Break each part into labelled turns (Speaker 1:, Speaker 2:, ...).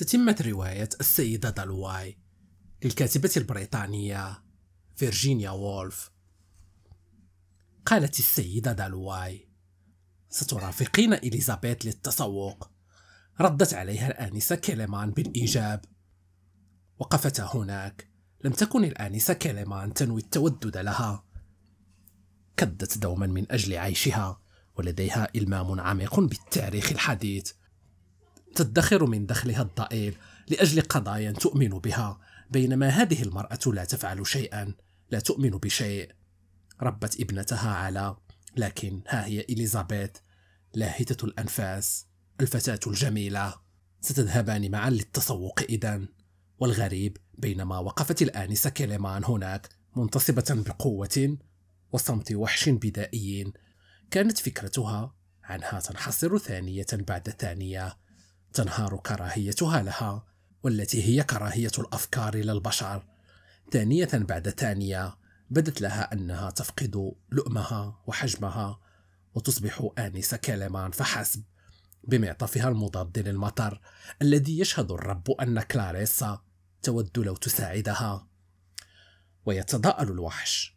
Speaker 1: تتمة رواية السيدة دالواي للكاتبة البريطانية فيرجينيا وولف. قالت السيدة دالواي سترافقين إليزابيث للتسوق. ردت عليها الآنسة كيليمان بالإيجاب وقفتا هناك. لم تكن الآنسة كيليمان تنوي التودد لها. كدت دوما من أجل عيشها ولديها إلمام عميق بالتاريخ الحديث. تدخر من دخلها الضئيل لأجل قضايا تؤمن بها بينما هذه المرأة لا تفعل شيئا لا تؤمن بشيء. ربت ابنتها على لكن ها هي إليزابيث لاهتة الأنفاس الفتاة الجميلة. ستذهبان معا للتسوق إذا. والغريب بينما وقفت الآنسة كيليمان هناك منتصبة بقوة وصمت وحش بدائي كانت فكرتها عنها تنحصر ثانية بعد ثانية. تنهار كراهيتها لها والتي هي كراهية الأفكار للبشر ثانية بعد ثانية بدت لها أنها تفقد لؤمها وحجمها وتصبح آنسة كلمان فحسب بمعطفها المضاد للمطر الذي يشهد الرب أن كلاريسا تود لو تساعدها. ويتضاءل الوحش.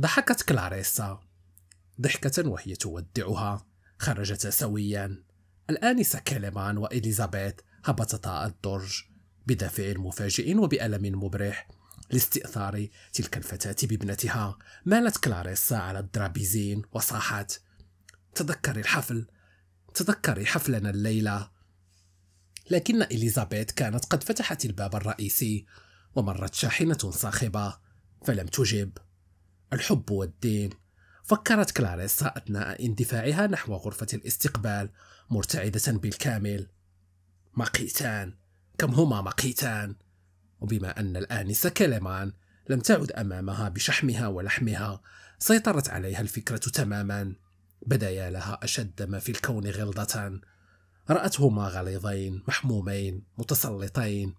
Speaker 1: ضحكت كلاريسا. ضحكة وهي تودعها. خرجتا سويا. الآنسة كيليمان وإليزابيث هبطتا الدرج بدافع مفاجئ وبألم مبرح لاستئثار تلك الفتاة بابنتها. مالت كلاريسا على الدرابيزين وصاحت. تذكري الحفل. تذكري حفلنا الليلة. لكن إليزابيث كانت قد فتحت الباب الرئيسي ومرت شاحنة صاخبة فلم تجب. الحب والدين. فكرت كلاريسا أثناء اندفاعها نحو غرفة الاستقبال مرتعدة بالكامل. مقيتان. كم هما مقيتان؟ وبما أن الآنسة كلمان لم تعد أمامها بشحمها ولحمها سيطرت عليها الفكرة تماما. بدايا لها أشد ما في الكون غلظة. رأتهما غليظين محمومين متسلطين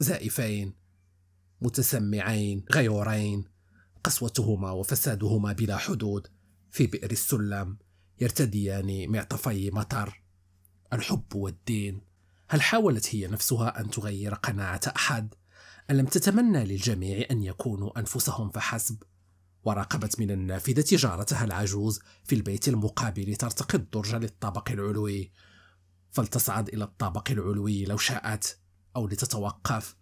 Speaker 1: زائفين متسمعين غيورين. قسوتهما وفسادهما بلا حدود. في بئر السلم يرتديان معطفي مطر. الحب والدين. هل حاولت هي نفسها أن تغير قناعة أحد؟ ألم تتمنى للجميع أن يكونوا أنفسهم فحسب؟ وراقبت من النافذة جارتها العجوز في البيت المقابل ترتقي الدرج للطابق العلوي. فلتصعد إلى الطابق العلوي لو شاءت أو لتتوقف.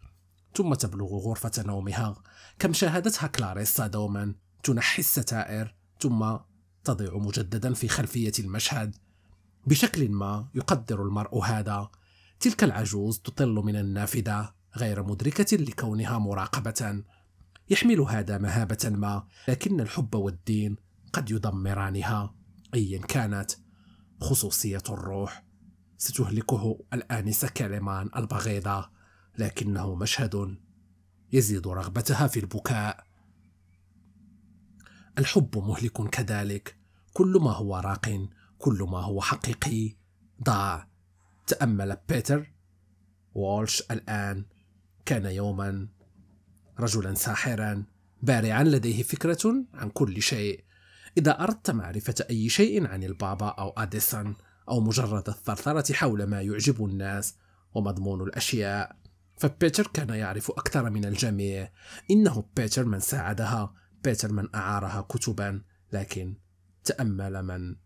Speaker 1: ثم تبلغ غرفة نومها. كم شاهدتها كلاريسا دوما؟ تنحي الستائر ثم تضيع مجددا في خلفية المشهد. بشكل ما يقدر المرء هذا. تلك العجوز تطل من النافذة غير مدركة لكونها مراقبة. يحمل هذا مهابة ما لكن الحب والدين قد يدمرانها أيا كانت. خصوصية الروح ستهلكه الآنسة كلمان البغيضة لكنه مشهد يزيد رغبتها في البكاء. الحب مهلك كذلك كل ما هو راق. كل ما هو حقيقي. ضاع تأمل بيتر. وولش الآن كان يوما رجلا ساحرا بارعا لديه فكرة عن كل شيء. إذا أردت معرفة أي شيء عن البابا أو أديسون أو مجرد الثرثرة حول ما يعجب الناس ومضمون الأشياء فبيتر كان يعرف أكثر من الجميع. إنه بيتر من ساعدها بيتر من أعارها كتبا لكن تأمل من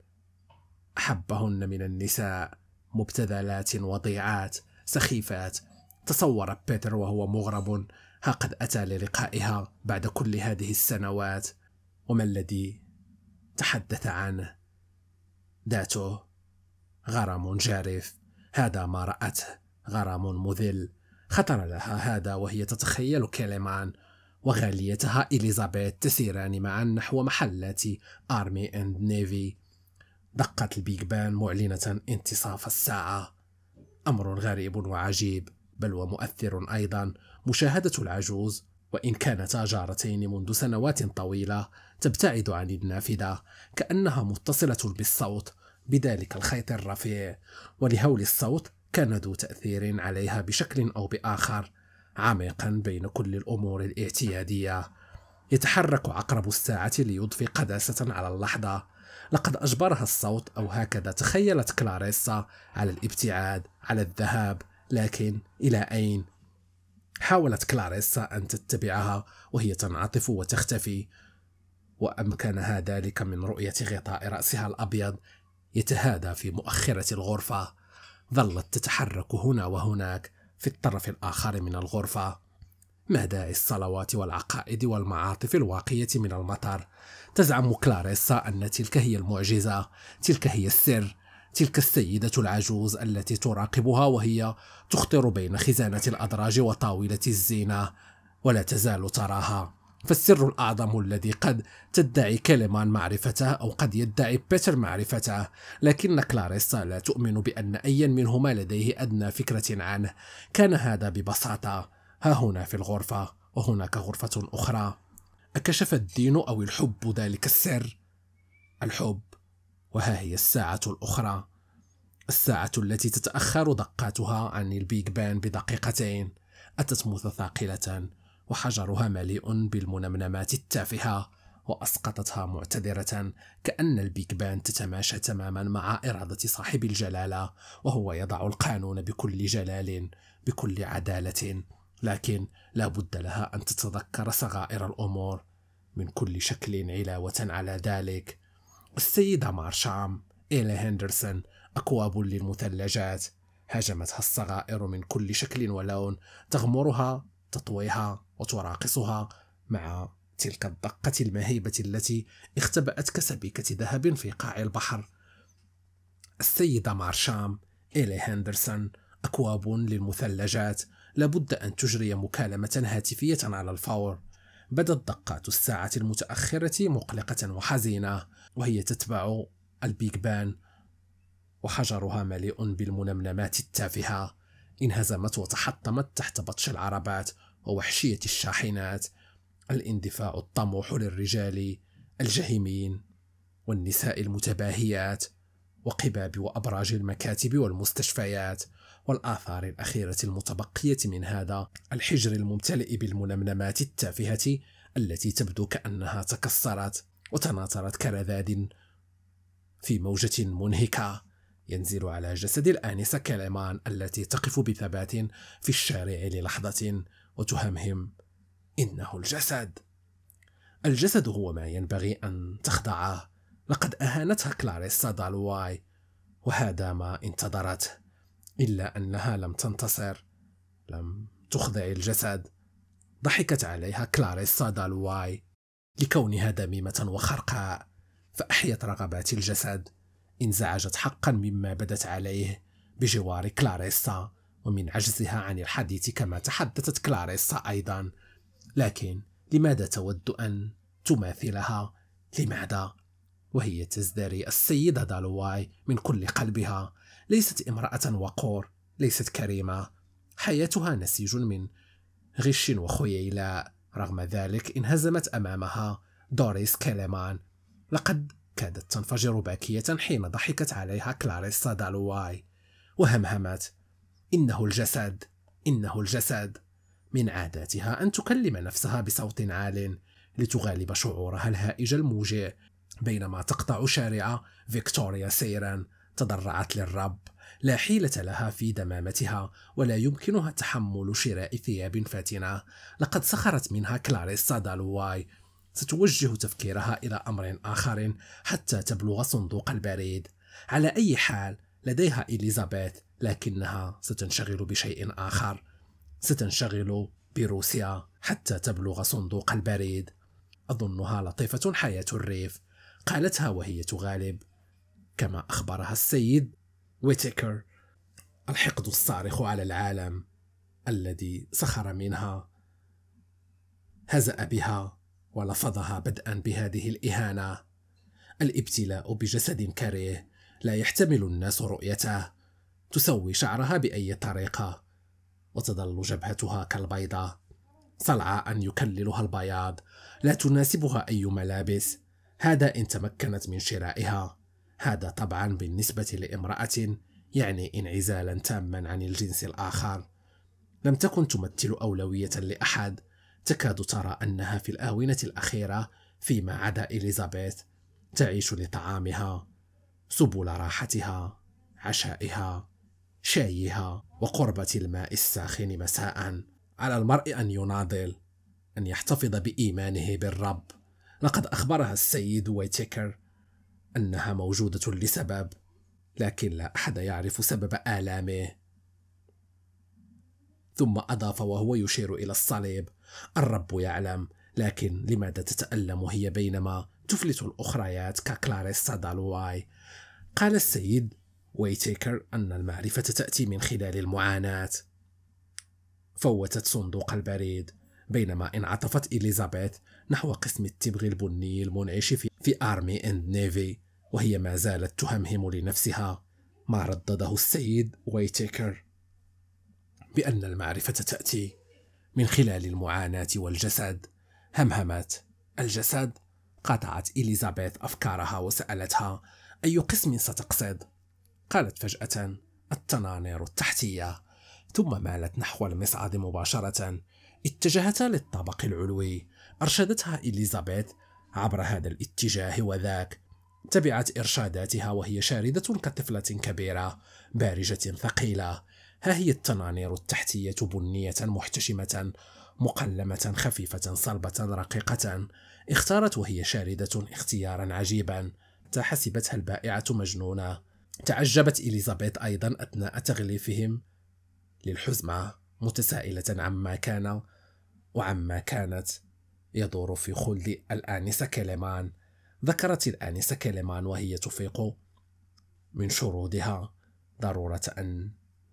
Speaker 1: أحبهن من النساء. مبتذلات وضيعات سخيفات. تصور بيتر وهو مغرم ها قد أتى للقائها بعد كل هذه السنوات. وما الذي تحدث عنه؟ ذاته غرام جارف. هذا ما رأته غرام مذل. خطر لها هذا وهي تتخيل كيليمان وغاليتها إليزابيث تسيران معا نحو محلات Army and Navy دقت البيج بان معلنة انتصاف الساعة. أمر غريب وعجيب بل ومؤثر أيضا. مشاهدة العجوز وإن كانتا جارتين منذ سنوات طويلة تبتعد عن النافذة كأنها متصلة بالصوت بذلك الخيط الرفيع. ولهول الصوت كان ذو تأثير عليها بشكل أو بآخر عميقا بين كل الأمور الاعتيادية. يتحرك عقرب الساعة ليضفي قداسة على اللحظة. لقد أجبرها الصوت أو هكذا تخيلت كلاريسا على الابتعاد على الذهاب لكن إلى أين؟ حاولت كلاريسا أن تتبعها وهي تنعطف وتختفي وأمكنها ذلك من رؤية غطاء رأسها الأبيض يتهادى في مؤخرة الغرفة ظلت تتحرك هنا وهناك في الطرف الآخر من الغرفة ما داعي الصلوات والعقائد والمعاطف الواقية من المطر. تزعم كلاريسا أن تلك هي المعجزة تلك هي السر تلك السيدة العجوز التي تراقبها وهي تخطر بين خزانة الأدراج وطاولة الزينة ولا تزال تراها. فالسر الأعظم الذي قد تدعي كلمان معرفته أو قد يدعي بيتر معرفته لكن كلاريسا لا تؤمن بأن أيا منهما لديه أدنى فكرة عنه. كان هذا ببساطة. ها هنا في الغرفة وهناك غرفة أخرى. أكشف الدين أو الحب ذلك السر. الحب وها هي الساعة الأخرى. الساعة التي تتأخر دقاتها عن البيج بان بدقيقتين. أتت متثاقلة وحجرها مليء بالمنمنمات التافهة وأسقطتها معتذرة كأن البيج بان تتماشى تماما مع إرادة صاحب الجلالة وهو يضع القانون بكل جلال بكل عدالة. لكن لا بد لها أن تتذكر صغائر الأمور من كل شكل علاوة على ذلك. السيدة مارشام إيلي هندرسون أكواب للمثلجات. هاجمتها الصغائر من كل شكل ولون تغمرها تطويها وتراقصها مع تلك الدقة المهيبة التي اختبأت كسبيكة ذهب في قاع البحر. السيدة مارشام إيلي هندرسون أكواب للمثلجات. لابد أن تجري مكالمة هاتفية على الفور. بدت دقات الساعة المتأخرة مقلقة وحزينة وهي تتبع البيج بان وحجرها مليء بالمنمنمات التافهة. انهزمت وتحطمت تحت بطش العربات ووحشية الشاحنات. الاندفاع الطموح للرجال الجهمين والنساء المتباهيات وقباب وأبراج المكاتب والمستشفيات. والآثار الأخيرة المتبقية من هذا الحجر الممتلئ بالمنمنمات التافهة التي تبدو كأنها تكسرت وتناثرت كرذاذ في موجة منهكة. ينزل على جسد الآنسة كلمان التي تقف بثبات في الشارع للحظة وتهمهم إنه الجسد. الجسد هو ما ينبغي أن تخضعه. لقد أهانتها كلاريسا دالواي وهذا ما انتظرته. إلا أنها لم تنتصر. لم تخضع الجسد. ضحكت عليها كلاريسا دالواي لكونها دميمة وخرقاء فأحيت رغبات الجسد. انزعجت حقا مما بدت عليه بجوار كلاريسا ومن عجزها عن الحديث كما تحدثت كلاريسا أيضا. لكن لماذا تود أن تماثلها؟ لماذا؟ وهي تزدري السيدة دالواي من كل قلبها. ليست امرأة وقور ليست كريمة. حياتها نسيج من غش وخيلاء رغم ذلك انهزمت أمامها دوريس كيليمان لقد كادت تنفجر باكية حين ضحكت عليها كلاريسا دالواي. وهمهمت إنه الجسد إنه الجسد. من عاداتها أن تكلم نفسها بصوت عال لتغالب شعورها الهائج الموجع بينما تقطع شارع فيكتوريا سيرا. تضرعت للرب لا حيلة لها في دمامتها ولا يمكنها تحمل شراء ثياب فاتنة. لقد سخرت منها كلاريسا دالواي. ستوجه تفكيرها إلى أمر آخر حتى تبلغ صندوق البريد. على أي حال لديها إليزابيث لكنها ستنشغل بشيء آخر. ستنشغل بروسيا حتى تبلغ صندوق البريد. أظنها لطيفة حياة الريف. قالتها وهي تغالب. كما أخبرها السيد ويتيكر الحقد الصارخ على العالم الذي سخر منها. هزأ بها ولفظها بدءا بهذه الإهانة. الإبتلاء بجسد كريه لا يحتمل الناس رؤيته. تسوي شعرها بأي طريقة وتظل جبهتها كالبيضة صلعاء يكللها البياض. لا تناسبها أي ملابس. هذا إن تمكنت من شرائها. هذا طبعا بالنسبة لامرأة يعني انعزالا تاما عن الجنس الآخر. لم تكن تمثل أولوية لأحد. تكاد ترى أنها في الآونة الأخيرة فيما عدا إليزابيث تعيش لطعامها سبل راحتها عشائها شايها وقربة الماء الساخن مساء. على المرء أن يناضل أن يحتفظ بإيمانه بالرب. لقد أخبرها السيد ويتيكر أنها موجودة لسبب لكن لا أحد يعرف سبب آلامه. ثم أضاف وهو يشير إلى الصليب. الرب يعلم لكن لماذا تتألم هي بينما تفلت الأخريات ككلاريسا دالواي؟ قال السيد ويتيكر أن المعرفة تأتي من خلال المعاناة. فوتت صندوق البريد. بينما انعطفت إليزابيث نحو قسم التبغ البني المنعش في, Army and Navy. وهي ما زالت تهمهم لنفسها ما ردده السيد ويتيكر بأن المعرفة تأتي من خلال المعاناة والجسد. همهمت الجسد قطعت إليزابيث أفكارها وسألتها أي قسم ستقصد؟ قالت فجأة التنانير التحتية. ثم مالت نحو المصعد مباشرة. اتجهتا للطابق العلوي. أرشدتها إليزابيث عبر هذا الاتجاه وذاك. تبعت إرشاداتها وهي شاردة كطفلة كبيرة بارجة ثقيلة. ها هي التنانير التحتية بنية محتشمة مقلمة خفيفة صلبة رقيقة. اختارت وهي شاردة اختيارا عجيبا. حسبتها البائعة مجنونة. تعجبت إليزابيث أيضا أثناء تغليفهم. للحزمة متسائلة عما كان وعما كانت يدور في خلد الآنسة كليمان. ذكرت الآنسة كليمان وهي تفيق من شرودها. ضرورة أن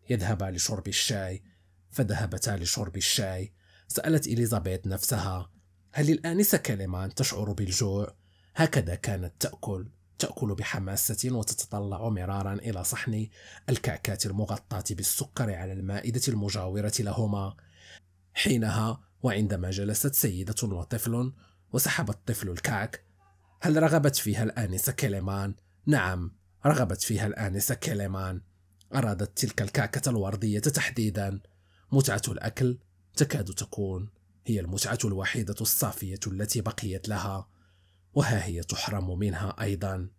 Speaker 1: يذهبا لشرب الشاي. فذهبتا لشرب الشاي. سألت إليزابيث نفسها هل الآنسة كليمان تشعر بالجوع؟ هكذا كانت تأكل تأكل بحماسة وتتطلع مرارا إلى صحن الكعكات المغطاة بالسكر على المائدة المجاورة لهما. حينها وعندما جلست سيدة وطفل وسحب الطفل الكعك هل رغبت فيها الآنسة كليمان؟ نعم رغبت فيها الآنسة كليمان. أرادت تلك الكعكة الوردية تحديدا. متعة الأكل تكاد تكون هي المتعة الوحيدة الصافية التي بقيت لها وها هي تحرم منها أيضا.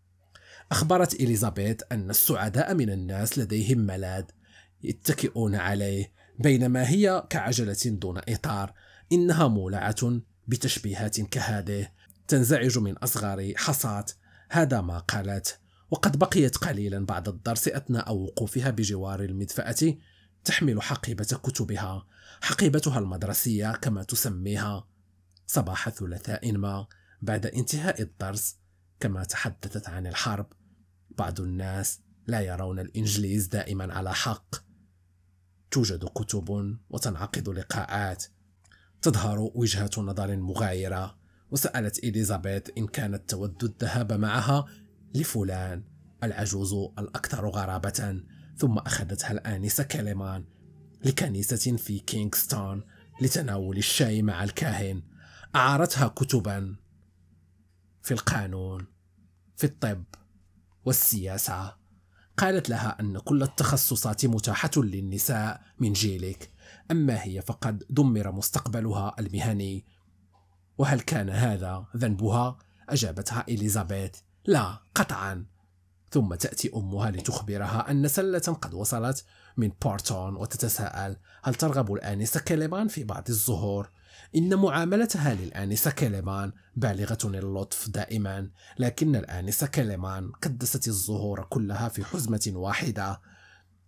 Speaker 1: أخبرت إليزابيث أن السعداء من الناس لديهم ملاذ يتكئون عليه بينما هي كعجلة دون إطار إنها مولعة بتشبيهات كهذه. تنزعج من أصغر حصات هذا ما قالت. وقد بقيت قليلا بعد الدرس أثناء وقوفها بجوار المدفأة تحمل حقيبة كتبها. حقيبتها المدرسية كما تسميها. صباح ثلاثاء ما بعد انتهاء الدرس. كما تحدثت عن الحرب. بعض الناس لا يرون الإنجليز دائما على حق. توجد كتب وتنعقد لقاءات. تظهر وجهات نظر مغايرة. وسألت إليزابيث إن كانت تود الذهاب معها لفلان العجوز الأكثر غرابة ثم أخذتها الآنسة كليمان لكنيسة في كينغستون لتناول الشاي مع الكاهن. أعارتها كتبا في القانون في الطب والسياسة. قالت لها أن كل التخصصات متاحة للنساء من جيلك أما هي فقد دمر مستقبلها المهني. وهل كان هذا ذنبها؟ أجابتها إليزابيث. لا قطعا. ثم تأتي أمها لتخبرها أن سلة قد وصلت من بورتون وتتساءل هل ترغب الآنسة كليمان في بعض الزهور؟ إن معاملتها للآنسة كليمان بالغة اللطف دائما لكن الآنسة كليمان قدست الزهور كلها في حزمة واحدة.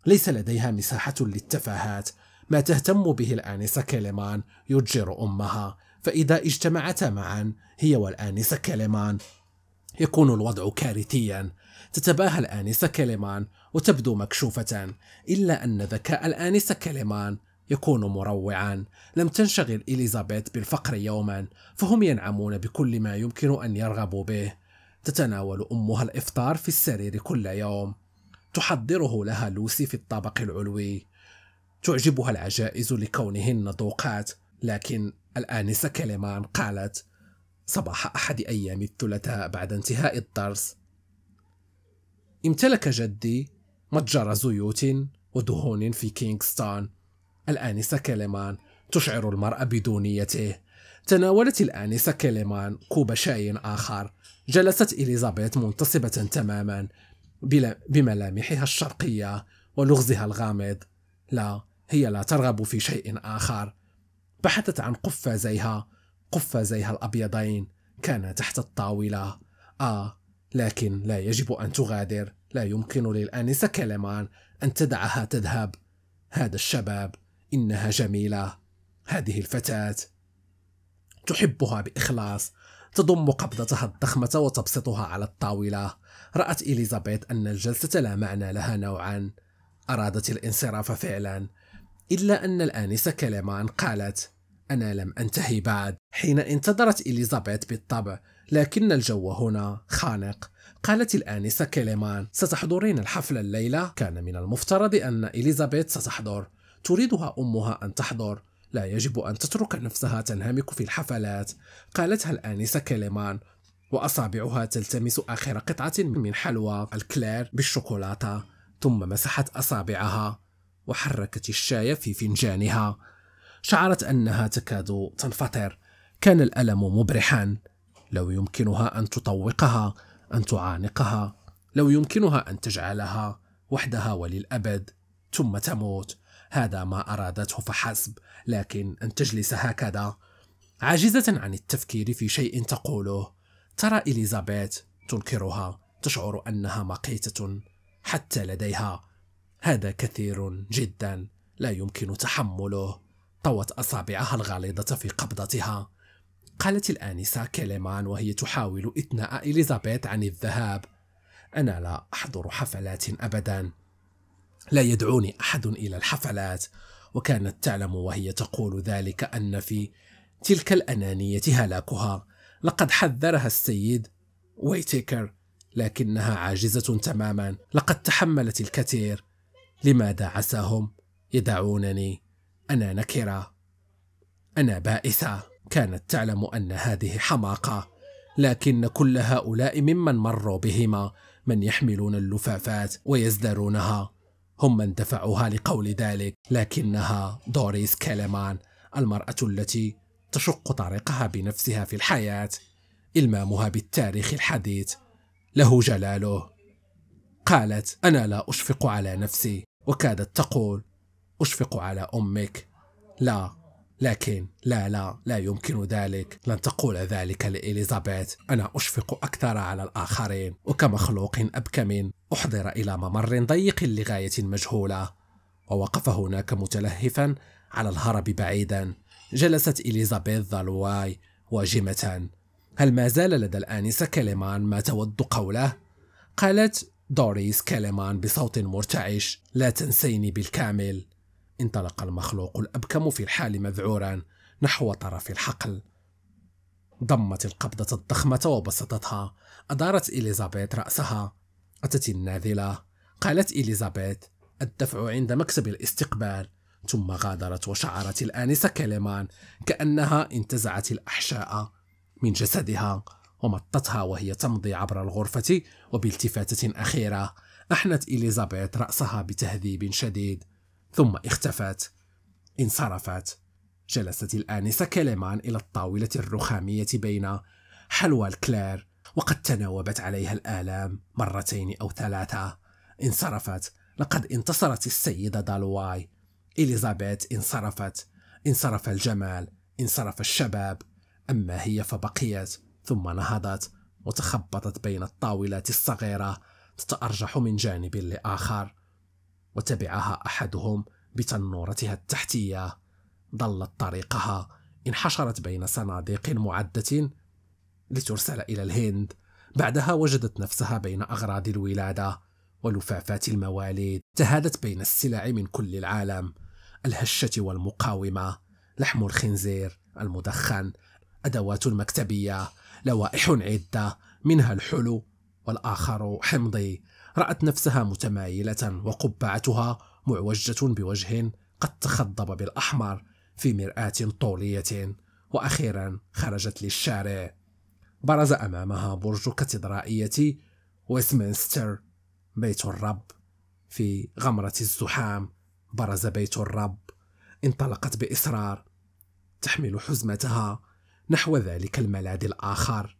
Speaker 1: ليس لديها مساحة للتفاهات. ما تهتم به الآنسة كليمان يجر أمها. فإذا اجتمعتا معا هي والآنسة كليمان يكون الوضع كارثيا. تتباهى الآنسة كليمان وتبدو مكشوفة. إلا أن ذكاء الآنسة كليمان يكون مروعا. لم تنشغل إليزابيث بالفقر يوما فهم ينعمون بكل ما يمكن أن يرغبوا به. تتناول أمها الإفطار في السرير كل يوم. تحضره لها لوسي في الطابق العلوي. تعجبها العجائز لكونهن ذوقات لكن الآنسة كليمان قالت صباح أحد أيام الثلاثاء بعد انتهاء الدرس. امتلك جدي متجر زيوت ودهون في كينغستون الآنسة كليمان تشعر المرأة بدونيته. تناولت الآنسة كليمان كوب شاي آخر. جلست إليزابيث منتصبة تماما بملامحها الشرقية ولغزها الغامض. لا هي لا ترغب في شيء آخر. بحثت عن قفازيها. قفازيها الأبيضين. كانا تحت الطاولة. آه لكن لا يجب أن تغادر. لا يمكن للآنسة كلمان أن تدعها تذهب. هذا الشباب إنها جميلة. هذه الفتاة تحبها بإخلاص. تضم قبضتها الضخمة وتبسطها على الطاولة. رأت إليزابيث أن الجلسة لا معنى لها نوعا. أرادت الانصراف فعلا. إلا أن الآنسة كلمان قالت أنا لم أنتهي بعد. حين انتظرت إليزابيث بالطبع لكن الجو هنا خانق. قالت الآنسة كليمان ستحضرين الحفل الليلة؟ كان من المفترض أن إليزابيث ستحضر. تريدها أمها أن تحضر. لا يجب أن تترك نفسها تنهمك في الحفلات. قالتها الآنسة كليمان وأصابعها تلتمس آخر قطعة من حلوى الكلير بالشوكولاتة. ثم مسحت أصابعها. وحركت الشاي في فنجانها. شعرت أنها تكاد تنفطر. كان الألم مبرحا. لو يمكنها أن تطوقها أن تعانقها. لو يمكنها أن تجعلها وحدها وللأبد ثم تموت. هذا ما أرادته فحسب. لكن أن تجلس هكذا. عاجزة عن التفكير في شيء تقوله. ترى إليزابيث تنكرها. تشعر أنها مقيتة حتى لديها. هذا كثير جدا. لا يمكن تحمله. طوت أصابعها الغليظة في قبضتها. قالت الآنسة كليمان وهي تحاول إثناء إليزابيث عن الذهاب. أنا لا أحضر حفلات أبدا. لا يدعوني أحد إلى الحفلات. وكانت تعلم وهي تقول ذلك أن في تلك الأنانية هلاكها. لقد حذرها السيد ويتيكر لكنها عاجزة تماما. لقد تحملت الكثير. لماذا عساهم؟ يدعونني. أنا نكرة. أنا بائسة. كانت تعلم أن هذه حماقة. لكن كل هؤلاء ممن مروا بهما. من يحملون اللفافات ويزدرونها. هم من دفعوها لقول ذلك. لكنها دوريس كاليمان المرأة التي تشق طريقها بنفسها في الحياة. إلمامها بالتاريخ الحديث. له جلاله. قالت أنا لا أشفق على نفسي. وكادت تقول أشفق على أمك. لا لكن لا لا لا يمكن ذلك. لن تقول ذلك لإليزابيث. أنا أشفق أكثر على الآخرين. وكمخلوق أبكم أحضر إلى ممر ضيق لغاية مجهولة. ووقف هناك متلهفا على الهرب بعيدا. جلست إليزابيث ذالواي واجمة. هل ما زال لدى الآنسة كليمان ما تود قوله؟ قالت دوريس كليمان بصوت مرتعش. لا تنسيني بالكامل. انطلق المخلوق الأبكم في الحال مذعورا نحو طرف الحقل. ضمت القبضة الضخمة وبسطتها. أدارت إليزابيث رأسها. أتت الناذلة. قالت إليزابيث الدفع عند مكتب الاستقبال. ثم غادرت وشعرت الآنسة كليمان كأنها انتزعت الأحشاء من جسدها. ومطتها وهي تمضي عبر الغرفة وبالتفاتة أخيرة أحنت إليزابيث رأسها بتهذيب شديد. ثم اختفت. انصرفت. جلست الآنسة كليمان إلى الطاولة الرخامية بين حلوى الإكلير وقد تناوبت عليها الآلام مرتين أو ثلاثة. انصرفت. لقد انتصرت السيدة دالواي. إليزابيث انصرفت. انصرف الجمال. انصرف الشباب. أما هي فبقيت. ثم نهضت وتخبطت بين الطاولات الصغيرة تتأرجح من جانب لآخر وتبعها أحدهم بتنورتها التحتية. ضلت طريقها انحشرت بين صناديق معدة لترسل إلى الهند. بعدها وجدت نفسها بين أغراض الولادة ولفافات المواليد. تهادت بين السلع من كل العالم الهشة والمقاومة لحم الخنزير المدخن أدوات المكتبية لوائح عدة منها الحلو والآخر حمضي. رأت نفسها متمايلة وقبعتها معوجة بوجه قد تخضب بالأحمر في مرآة طولية. وأخيرا خرجت للشارع. برز أمامها برج كاتدرائية ويستمنستر بيت الرب. في غمرة الزحام برز بيت الرب. انطلقت بإصرار تحمل حزمتها نحو ذلك الملاذ الآخر.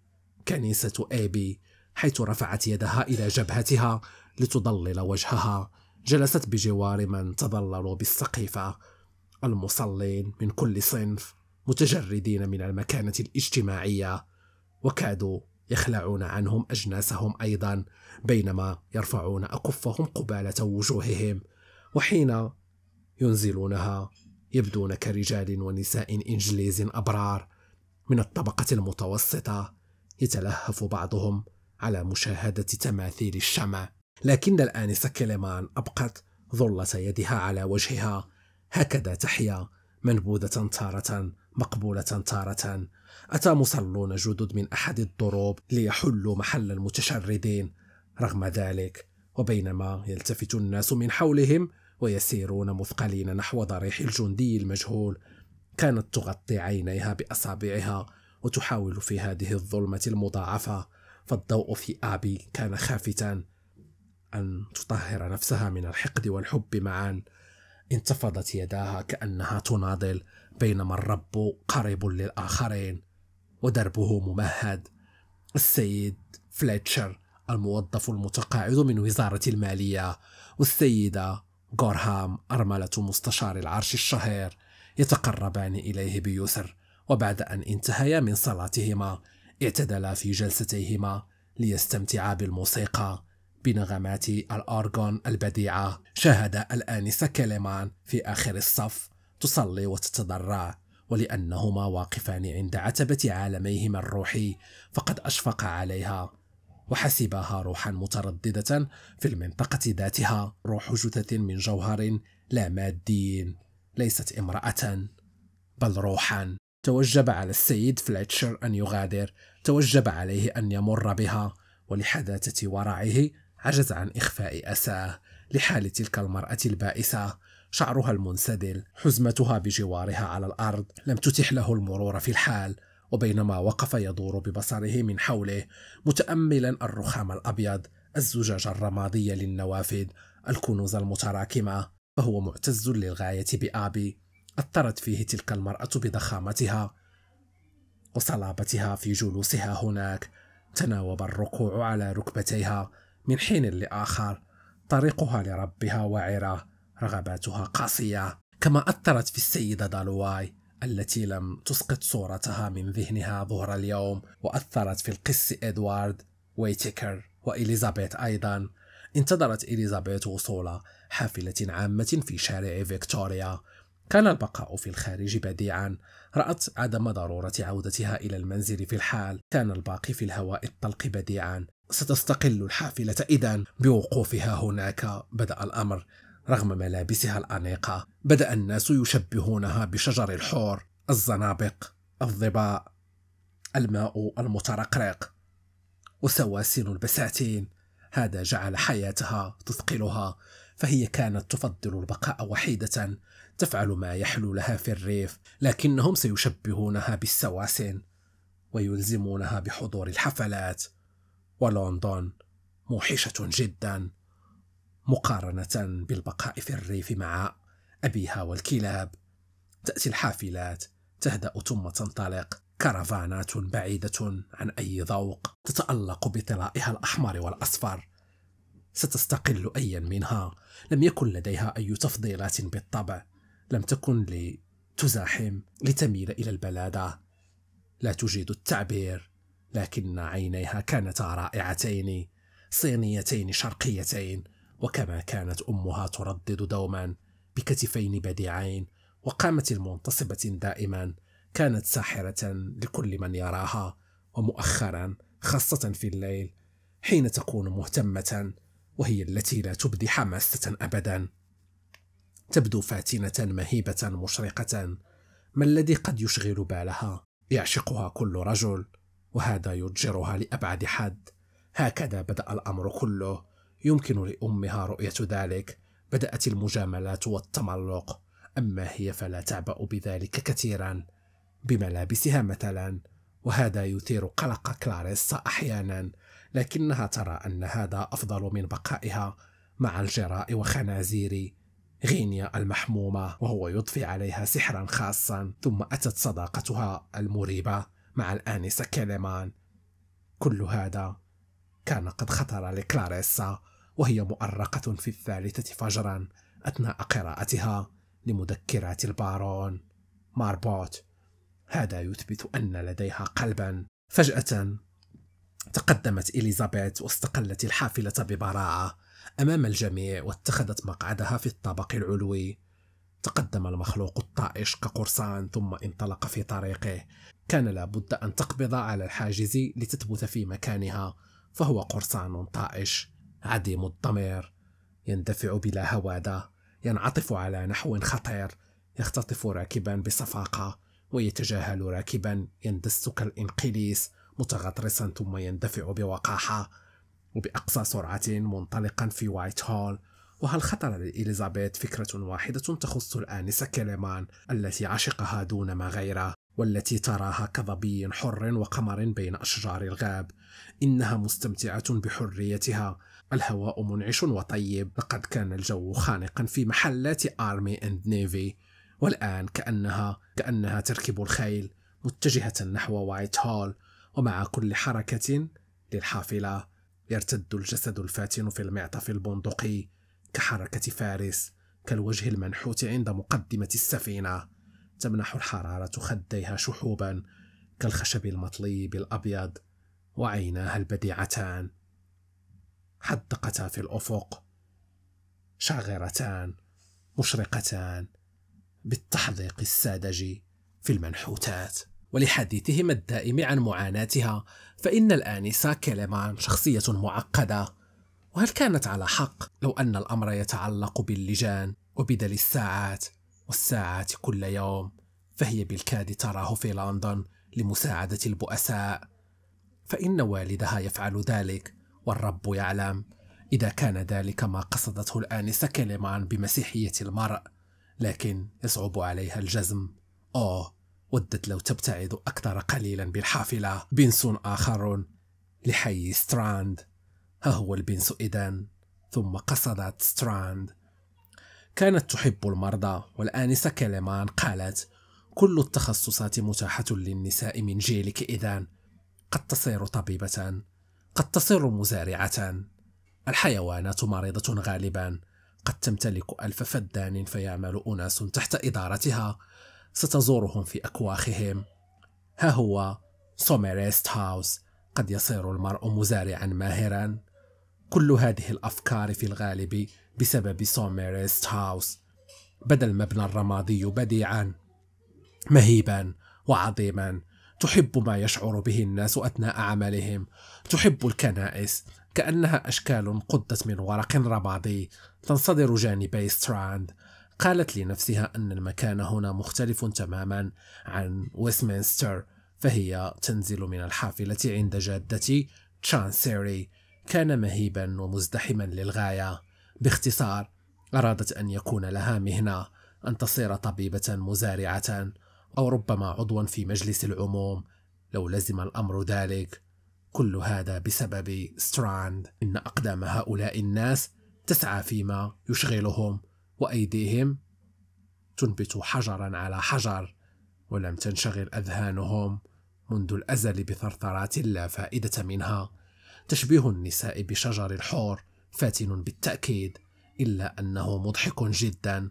Speaker 1: كنيسة أبي حيث رفعت يدها إلى جبهتها لتضلل وجهها جلست بجوار من تظللوا بالسقيفة. المصلين من كل صنف متجردين من المكانة الاجتماعية وكادوا يخلعون عنهم أجناسهم أيضا بينما يرفعون أكفهم قبالة وجوههم. وحين ينزلونها يبدون كرجال ونساء إنجليز أبرار من الطبقة المتوسطة يتلهف بعضهم على مشاهدة تماثيل الشمع. لكن الآنسة كليمان أبقت ظلة يدها على وجهها. هكذا تحيا منبوذة تارة مقبولة تارة. أتى مصلون جدد من أحد الضروب ليحلوا محل المتشردين. رغم ذلك وبينما يلتفت الناس من حولهم ويسيرون مثقلين نحو ضريح الجندي المجهول كانت تغطي عينيها بأصابعها وتحاول في هذه الظلمة المضاعفة فالضوء في آبي كان خافتا. أن تطهر نفسها من الحقد والحب معا. انتفضت يداها كأنها تناضل بينما الرب قريب للآخرين. ودربه ممهد. السيد فليتشر الموظف المتقاعد من وزارة المالية. والسيدة غورهام أرملة مستشار العرش الشهير. يتقربان إليه بيسر وبعد أن انتهيا من صلاتهما اعتدلا في جلستيهما ليستمتعا بالموسيقى بنغمات الأرغون البديعة. شاهد الآنسة كليمان في آخر الصف تصلي وتتضرع ولأنهما واقفان عند عتبة عالميهما الروحي فقد أشفق عليها وحسبها روحا مترددة في المنطقة ذاتها. روح جثث من جوهر لا مادي ليست امرأة بل روحا. توجب على السيد فليتشر أن يغادر. توجب عليه أن يمر بها. ولحداثة ورعه عجز عن إخفاء أساه. لحال تلك المرأة البائسة شعرها المنسدل حزمتها بجوارها على الأرض لم تتح له المرور في الحال. وبينما وقف يدور ببصره من حوله متأملا الرخام الأبيض الزجاج الرمادي للنوافذ الكنوز المتراكمة. فهو معتز للغاية بآبي أثرت فيه تلك المرأة بضخامتها وصلابتها في جلوسها هناك. تناوب الركوع على ركبتيها من حين لآخر طريقها لربها وعرة رغباتها قاسية كما أثرت في السيدة دالواي التي لم تسقط صورتها من ذهنها ظهر اليوم وأثرت في القس إدوارد ويتيكر وإليزابيث أيضا. انتظرت إليزابيث وصول حافلة عامة في شارع فيكتوريا. كان البقاء في الخارج بديعا. رأت عدم ضرورة عودتها إلى المنزل في الحال. كان الباقي في الهواء الطلق بديعا. ستستقل الحافلة إذا بوقوفها هناك. بدأ الأمر رغم ملابسها الأنيقة. بدأ الناس يشبهونها بشجر الحور الزنابق. الظباء الماء المترقرق. وسواسن البساتين. هذا جعل حياتها تثقلها فهي كانت تفضل البقاء وحيدة تفعل ما يحلو لها في الريف لكنهم سيشبهونها بالسواسن ويلزمونها بحضور الحفلات. ولندن موحشة جدا مقارنة بالبقاء في الريف مع أبيها والكلاب. تأتي الحافلات تهدأ ثم تنطلق. كرفانات بعيدة عن أي ذوق تتألق بطلائها الأحمر والأصفر. ستستقل أيا منها. لم يكن لديها أي تفضيلات بالطبع. لم تكن لتزاحم لتميل إلى البلادة. لا تجيد التعبير لكن عينيها كانتا رائعتين صينيتين شرقيتين. وكما كانت أمها تردد دوما بكتفين بديعين وقامة المنتصبة دائما. كانت ساحرة لكل من يراها ومؤخرا خاصة في الليل حين تكون مهتمة وهي التي لا تبدي حماسة أبدا. تبدو فاتنة مهيبة مشرقة ما الذي قد يشغل بالها؟ يعشقها كل رجل وهذا يضجرها لأبعد حد. هكذا بدأ الأمر كله. يمكن لأمها رؤية ذلك. بدأت المجاملات والتملق. أما هي فلا تعبأ بذلك كثيرا. بملابسها مثلا وهذا يثير قلق كلاريسا أحيانا. لكنها ترى أن هذا أفضل من بقائها مع الجراء وخنازير غينيا المحمومة وهو يضفي عليها سحرا خاصا. ثم أتت صداقتها المريبة مع الآنسة كيليمان كل هذا كان قد خطر لكلاريسا وهي مؤرقة في الثالثة فجرا أثناء قراءتها لمذكرات البارون ماربوت. هذا يثبت أن لديها قلبا. فجأة تقدمت إليزابيث واستقلت الحافلة ببراعة أمام الجميع واتخذت مقعدها في الطابق العلوي. تقدم المخلوق الطائش كقرصان ثم انطلق في طريقه. كان لابد أن تقبض على الحاجز لتثبت في مكانها فهو قرصان طائش عديم الضمير يندفع بلا هوادة ينعطف على نحو خطير يختطف راكبا بصفاقة. ويتجاهل راكبا يندس كالإنقليس متغطرسا ثم يندفع بوقاحة وبأقصى سرعة منطلقا في وايت هول وهل خطر لإليزابيث فكرة واحدة تخص الآنسة كليمان التي عشقها دون ما غيره والتي تراها كظبي حر وقمر بين أشجار الغاب؟ إنها مستمتعة بحريتها. الهواء منعش وطيب. لقد كان الجو خانقا في محلات Army and Navy. والآن كأنها كأنها تركب الخيل متجهة نحو وايت هول ومع كل حركة للحافلة يرتد الجسد الفاتن في المعطف البندقي كحركة فارس كالوجه المنحوت عند مقدمة السفينة. تمنح الحرارة خديها شحوبا كالخشب المطلي بالأبيض وعيناها البديعتان. حدقتا في الأفق شاغرتان مشرقتان. بالتحديق الساذج في المنحوتات. ولحديثهم الدائم عن معاناتها فإن الآنسة كليمان شخصية معقدة. وهل كانت على حق لو أن الأمر يتعلق باللجان وبدل الساعات والساعات كل يوم؟ فهي بالكاد تراه في لندن لمساعدة البؤساء. فإن والدها يفعل ذلك والرب يعلم. إذا كان ذلك ما قصدته الآنسة كليمان بمسيحية المرء. لكن يصعب عليها الجزم. أوه ودت لو تبتعد أكثر قليلا بالحافلة. بنس آخر لحي ستراند. ها هو البنس إذن. ثم قصدت ستراند. كانت تحب المرضى والآنسة كليمان قالت كل التخصصات متاحة للنساء من جيلك إذن. قد تصير طبيبة. قد تصير مزارعة. الحيوانات مريضة غالبا. قد تمتلك ألف فدان فيعمل أناس تحت إدارتها. ستزورهم في أكواخهم. ها هو سوميريست هاوس. قد يصير المرء مزارعا ماهرا. كل هذه الأفكار في الغالب بسبب سوميريست هاوس. بدا المبنى الرمادي بديعا مهيبا وعظيما. تحب ما يشعر به الناس أثناء عملهم. تحب الكنائس. كأنها أشكال قدت من ورق رمادي تتصدر جانبي ستراند. قالت لنفسها أن المكان هنا مختلف تماما عن ويستمنستر فهي تنزل من الحافلة عند جادة تشانسيري. كان مهيبا ومزدحما للغاية. باختصار أرادت أن يكون لها مهنة أن تصير طبيبة مزارعة أو ربما عضوا في مجلس العموم. لو لزم الأمر ذلك كل هذا بسبب ستراند. إن أقدام هؤلاء الناس تسعى فيما يشغلهم وأيديهم. تنبت حجرا على حجر ولم تنشغل أذهانهم منذ الأزل بثرثرات لا فائدة منها. تشبيه النساء بشجر الحور فاتن بالتأكيد إلا أنه مضحك جدا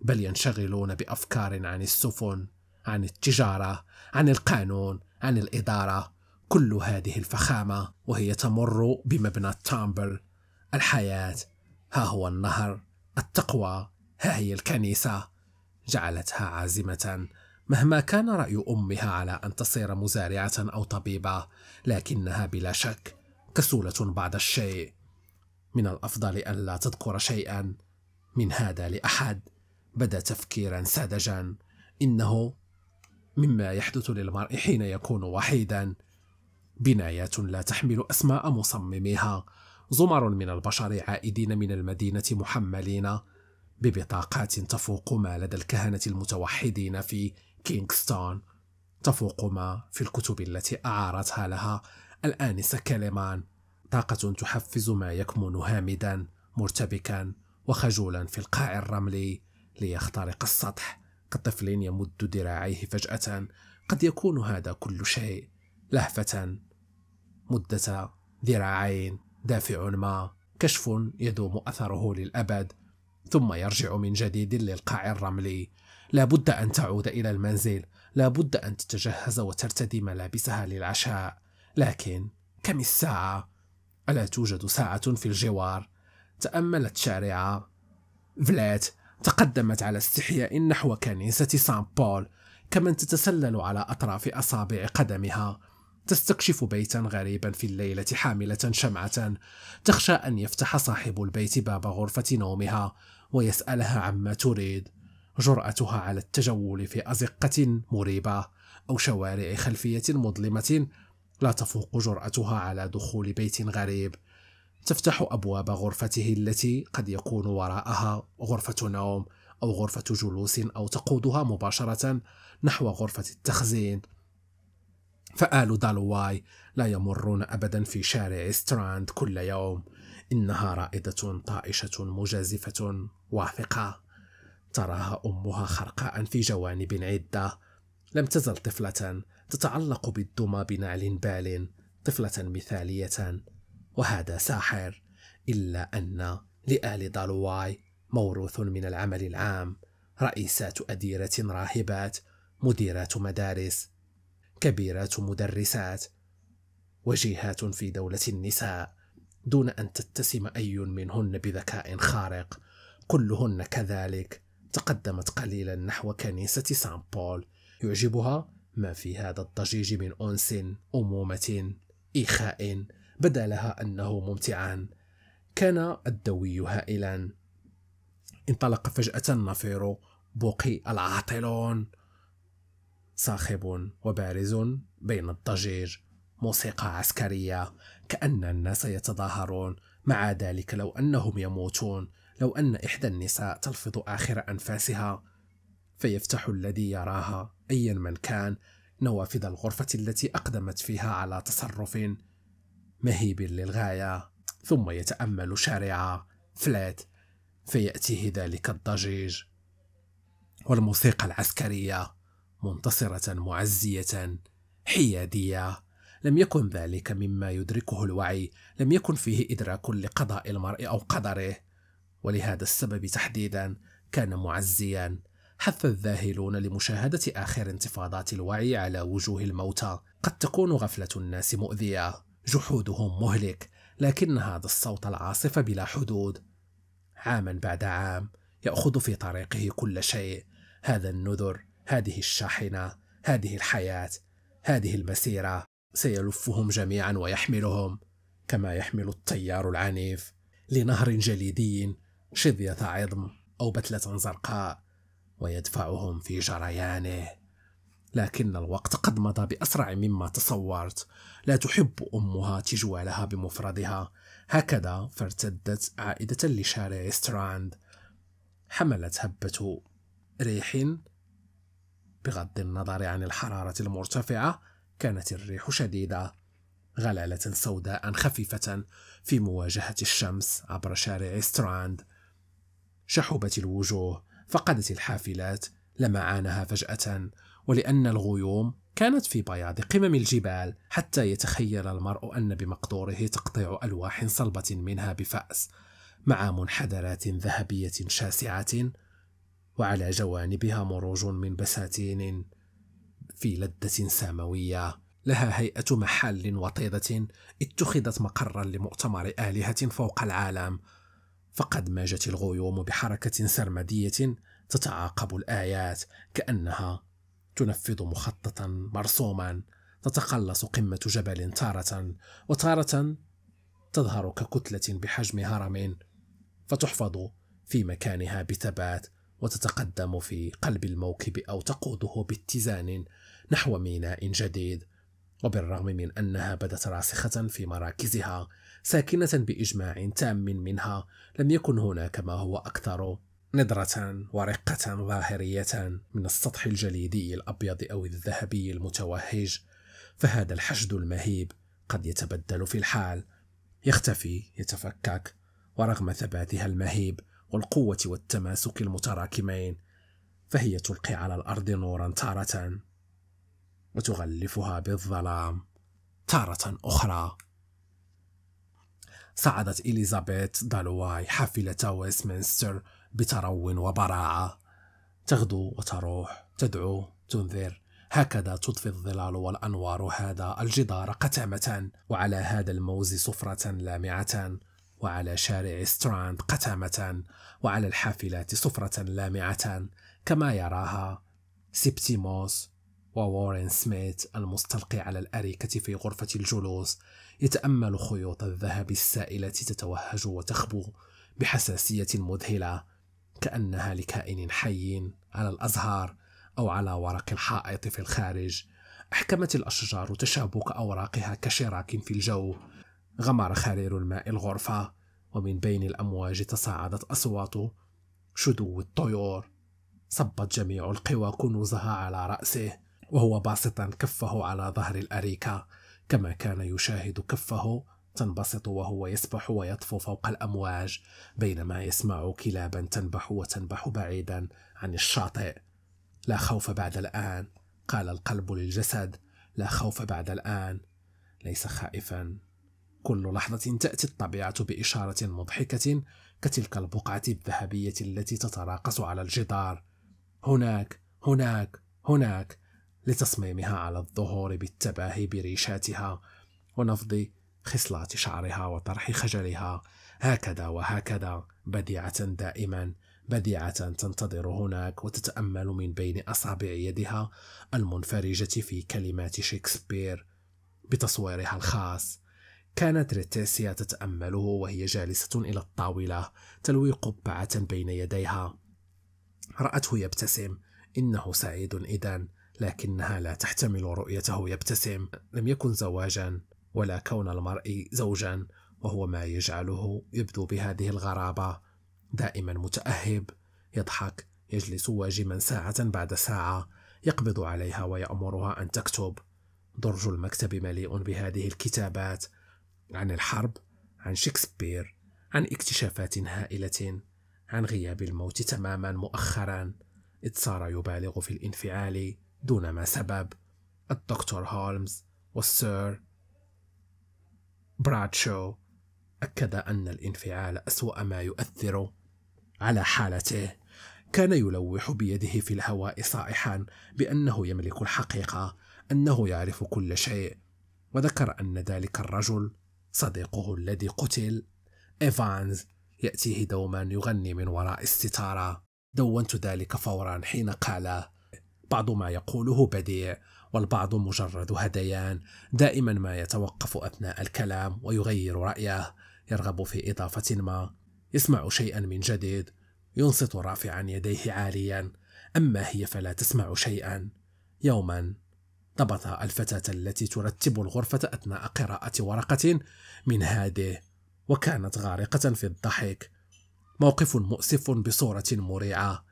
Speaker 1: بل ينشغلون بأفكار عن السفن عن التجارة عن القانون عن الإدارة. كل هذه الفخامة وهي تمر بمبنى التامبل الحياة ها هو النهر. التقوى ها هي الكنيسة. جعلتها عازمة. مهما كان رأي أمها على أن تصير مزارعة أو طبيبة لكنها بلا شك كسولة بعض الشيء. من الأفضل أن لا تذكر شيئا. من هذا لأحد بدا تفكيرا ساذجا. إنه مما يحدث للمرء حين يكون وحيدا. بنايات لا تحمل أسماء مصمميها زمر من البشر عائدين من المدينة محملين. ببطاقات تفوق ما لدى الكهنة المتوحدين في كينغستون. تفوق ما في الكتب التي أعارتها لها. الآنسة كليمان طاقة تحفز ما يكمن هامدا مرتبكا وخجولا في القاع الرملي. ليخترق السطح. كطفل يمد ذراعيه فجأة. قد يكون هذا كل شيء. لهفة مدة ذراعين دافع ما كشف يدوم أثره للأبد ثم يرجع من جديد للقاع الرملي لا بد أن تعود إلى المنزل لا بد أن تتجهز وترتدي ملابسها للعشاء لكن كم الساعة؟ ألا توجد ساعة في الجوار؟ تأملت شارعة فلات تقدمت على استحياء نحو كنيسة سان بول كمن تتسلل على أطراف أصابع قدمها تستكشف بيتا غريبا في الليلة حاملة شمعة. تخشى أن يفتح صاحب البيت باب غرفة نومها ويسألها عما تريد. جرأتها على التجول في أزقة مريبة أو شوارع خلفية مظلمة. لا تفوق جرأتها على دخول بيت غريب. تفتح أبواب غرفته التي قد يكون وراءها غرفة نوم أو غرفة جلوس أو تقودها مباشرة نحو غرفة التخزين. فآل دالواي لا يمرون أبدا في شارع ستراند كل يوم. إنها رائدة طائشة مجازفة واثقة. تراها أمها خرقاء في جوانب عدة. لم تزل طفلة تتعلق بالدمى بنعل بال طفلة مثالية. وهذا ساحر إلا أن لآل دالواي موروث من العمل العام. رئيسات أديرة راهبات مديرات مدارس. كبيرات مدرسات وجيهات في دولة النساء دون أن تتسم أي منهن بذكاء خارق. كلهن كذلك. تقدمت قليلا نحو كنيسة سان بول. يعجبها ما في هذا الضجيج من أنس أمومة إيخاء. بدا لها أنه ممتعا كان الدوي هائلا. انطلق فجأة النفير بوقي العاطلون. صاخب وبارز بين الضجيج موسيقى عسكرية كأن الناس يتظاهرون. مع ذلك لو أنهم يموتون لو أن إحدى النساء تلفظ آخر أنفاسها فيفتح الذي يراها أيا من كان. نوافذ الغرفة التي أقدمت فيها على تصرف مهيب للغاية. ثم يتأمل شارع فلات فيأتيه ذلك الضجيج والموسيقى العسكرية. منتصرة معزية حيادية. لم يكن ذلك مما يدركه الوعي لم يكن فيه إدراك لقضاء المرء أو قدره. ولهذا السبب تحديدا كان معزيا. حث الذاهلون لمشاهدة آخر انتفاضات الوعي على وجوه الموتى. قد تكون غفلة الناس مؤذية. جحودهم مهلك لكن هذا الصوت العاصف بلا حدود. عاما بعد عام يأخذ في طريقه كل شيء. هذا النذر هذه الشاحنة هذه الحياة هذه المسيرة سيلفهم جميعا ويحملهم كما يحمل التيار العنيف لنهر جليدي شظية عظم أو بتلة زرقاء ويدفعهم في جريانه. لكن الوقت قد مضى بأسرع مما تصورت. لا تحب أمها تجوالها بمفردها. هكذا فارتدت عائدة لشارع ستراند. حملت هبة ريح بغض النظر عن الحرارة المرتفعة كانت الريح شديدة غلالة سوداء خفيفة في مواجهة الشمس عبر شارع ستراند. شحبت الوجوه فقدت الحافلات لمعانها فجأة ولأن الغيوم كانت في بياض قمم الجبال حتى يتخيل المرء أن بمقدوره تقطيع ألواح صلبة منها بفأس مع منحدرات ذهبية شاسعة. وعلى جوانبها مروج من بساتين في لذة سماوية لها هيئة محل وطيدة اتخذت مقرا لمؤتمر آلهة فوق العالم. فقد ماجت الغيوم بحركة سرمدية تتعاقب الآيات كأنها تنفذ مخططا مرسوما. تتقلص قمة جبل تارة وتارة تظهر ككتلة بحجم هرم فتحفظ في مكانها بثبات. وتتقدم في قلب الموكب أو تقوده باتزان نحو ميناء جديد. وبالرغم من أنها بدت راسخة في مراكزها ساكنة بإجماع تام منها لم يكن هناك ما هو أكثر. نضرة ورقة ظاهرية من السطح الجليدي الأبيض أو الذهبي المتوهج فهذا الحشد المهيب قد يتبدل في الحال. يختفي يتفكك ورغم ثباتها المهيب والقوة والتماسك المتراكمين فهي تلقي على الأرض نورا تارة وتغلفها بالظلام تارة أخرى. صعدت إليزابيث دالواي حافلة ويستمنستر بترو وبراعة. تغدو وتروح تدعو تنذر. هكذا تضفي الظلال والأنوار هذا الجدار قتامة وعلى هذا الموز صفرة لامعة. وعلى شارع ستراند قتامة وعلى الحافلات صفرة لامعة كما يراها سيبتيموس ووارين سميث المستلقي على الأريكة في غرفة الجلوس يتأمل خيوط الذهب السائلة تتوهج وتخبو بحساسية مذهلة كأنها لكائن حي على الأزهار أو على ورق الحائط في الخارج. أحكمت الأشجار تشابك أوراقها كشراك في الجو غمر خرير الماء الغرفة ومن بين الأمواج تصاعدت أصوات شدو الطيور. صبت جميع القوى كنوزها على رأسه وهو باسطا كفه على ظهر الأريكة. كما كان يشاهد كفه تنبسط وهو يسبح ويطفو فوق الأمواج بينما يسمع كلابا تنبح وتنبح بعيدا عن الشاطئ. لا خوف بعد الآن قال القلب للجسد لا خوف بعد الآن ليس خائفا. كل لحظة تأتي الطبيعة بإشارة مضحكة كتلك البقعة الذهبية التي تتراقص على الجدار. هناك هناك هناك لتصميمها على الظهور بالتباهي بريشاتها ونفض خصلات شعرها وطرح خجلها. هكذا وهكذا بديعة دائما بديعة تنتظر هناك وتتأمل من بين أصابع يدها المنفرجة في كلمات شكسبير بتصويرها الخاص. كانت ريتيسيا تتأمله وهي جالسة إلى الطاولة تلوي قبعة بين يديها. رأته يبتسم. إنه سعيد إذا لكنها لا تحتمل رؤيته يبتسم. لم يكن زواجا ولا كون المرء زوجا وهو ما يجعله يبدو بهذه الغرابة. دائما متأهب. يضحك. يجلس واجما ساعة بعد ساعة. يقبض عليها ويأمرها أن تكتب. درج المكتب مليء بهذه الكتابات. عن الحرب عن شكسبير عن اكتشافات هائلة عن غياب الموت تماما مؤخرا. إذ صار يبالغ في الانفعال دون ما سبب. الدكتور هولمز والسير برادشو أكد أن الانفعال أسوأ ما يؤثر على حالته. كان يلوح بيده في الهواء صائحا بأنه يملك الحقيقة أنه يعرف كل شيء وذكر أن ذلك الرجل صديقه الذي قتل إيفانز يأتيه دوما يغني من وراء الستارة. دونت ذلك فورا حين قال بعض ما يقوله بديع والبعض مجرد هذيان دائما ما يتوقف أثناء الكلام ويغير رأيه. يرغب في إضافة ما يسمع شيئا من جديد. ينصت رافعا يديه عاليا. أما هي فلا تسمع شيئا. يوما ضبط الفتاة التي ترتب الغرفة أثناء قراءة ورقة من هذه وكانت غارقة في الضحك. موقف مؤسف بصورة مريعة.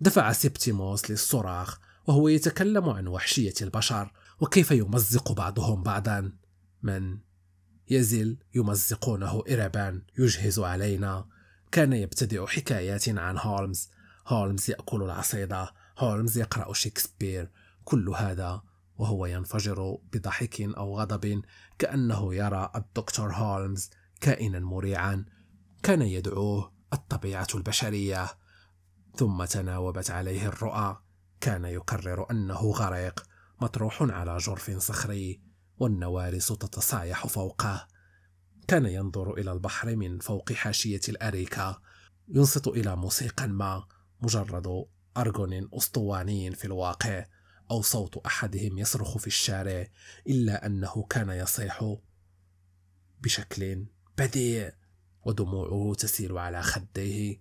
Speaker 1: دفع سيبتيموس للصراخ وهو يتكلم عن وحشية البشر وكيف يمزق بعضهم بعضا. من يزل يمزقونه إربا يجهز علينا. كان يبتدئ حكايات عن هولمز. هولمز يأكل العصيدة. هولمز يقرأ شكسبير. كل هذا وهو ينفجر بضحك أو غضب كأنه يرى الدكتور هولمز كائنا مريعا. كان يدعوه الطبيعة البشرية. ثم تناوبت عليه الرؤى. كان يكرر أنه غريق مطروح على جرف صخري والنوارس تتصايح فوقه. كان ينظر إلى البحر من فوق حاشية الأريكة. ينصت إلى موسيقى ما مجرد أرجون أسطواني في الواقع. أو صوت أحدهم يصرخ في الشارع إلا أنه كان يصيح بشكل بديع ودموعه تسيل على خديه.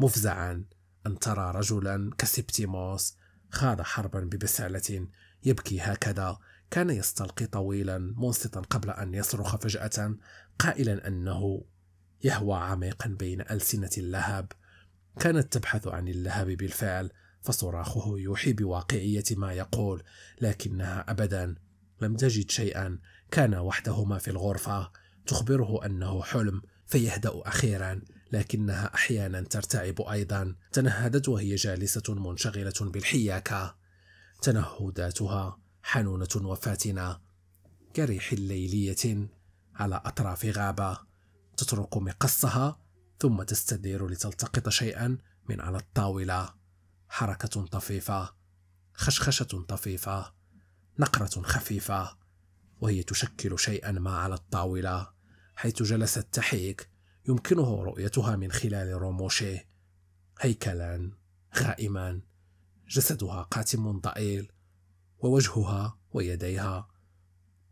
Speaker 1: مفزعا أن ترى رجلا كسبتيموس خاض حربا ببسالة يبكي هكذا. كان يستلقي طويلا منصتا قبل أن يصرخ فجأة قائلا أنه يهوى عميقا بين ألسنة اللهب. كانت تبحث عن اللهب بالفعل فصراخه يوحي بواقعية ما يقول لكنها أبدا لم تجد شيئا كان وحدهما في الغرفة. تخبره أنه حلم فيهدأ أخيرا لكنها أحيانا ترتعب أيضا. تنهدت وهي جالسة منشغلة بالحياكة. تنهداتها حنونة وفاتنة. كريح ليلية على أطراف غابة. تترك مقصها ثم تستدير لتلتقط شيئا من على الطاولة. حركة طفيفة خشخشة طفيفة نقرة خفيفة وهي تشكل شيئا ما على الطاولة حيث جلست تحيك يمكنه رؤيتها من خلال رموشه. هيكلا غائما جسدها قاتم ضئيل ووجهها ويديها